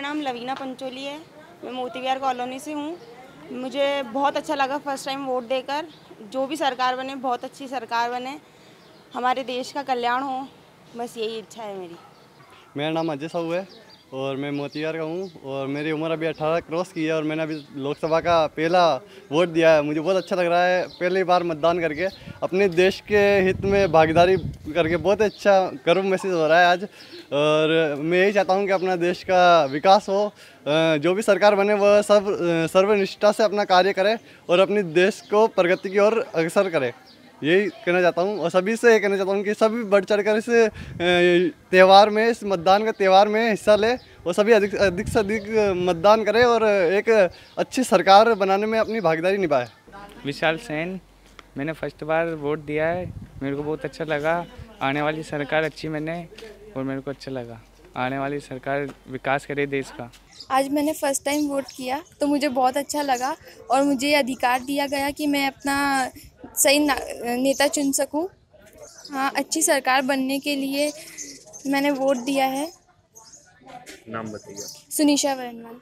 मेरा नाम लवीना पंचोली है। मैं मोती विहार कॉलोनी से हूँ। मुझे बहुत अच्छा लगा फ़र्स्ट टाइम वोट देकर। जो भी सरकार बने, बहुत अच्छी सरकार बने। हमारे देश का कल्याण हो। बस यही इच्छा है मेरी। मेरा नाम अजय साहू है। और मैं मोतिहार का हूँ और मेरी उम्र अभी 18 क्रॉस की है और मैंने अभी लोकसभा का पहला वोट दिया है। मुझे बहुत अच्छा लग रहा है, पहली बार मतदान करके। अपने देश के हित में भागीदारी करके बहुत अच्छा गर्व महसूस हो रहा है आज। और मैं यही चाहता हूँ कि अपना देश का विकास हो। जो भी सरकार बने वह सब सर्वनिष्ठा से अपना कार्य करे और अपने देश को प्रगति की ओर अग्रसर करे। यही कहना चाहता हूँ और सभी से ये कहना चाहता हूँ कि सभी बढ़ चढ़ कर इस त्यौहार में इस मतदान के त्यौहार में हिस्सा ले और सभी अधिक अधिक से अधिक मतदान करें और एक अच्छी सरकार बनाने में अपनी भागीदारी निभाए। विशाल सेन मैंने फ़र्स्ट बार वोट दिया है। मेरे को बहुत अच्छा लगा। आने वाली सरकार अच्छी मैंने और मेरे को अच्छा लगा। आने वाली सरकार विकास करे देश का। आज मैंने फ़र्स्ट टाइम वोट किया तो मुझे बहुत अच्छा लगा और मुझे अधिकार दिया गया कि मैं अपना सही नेता चुन सकूँ। हाँ अच्छी सरकार बनने के लिए मैंने वोट दिया है। नाम बताइए सुनीशा वर्णवाल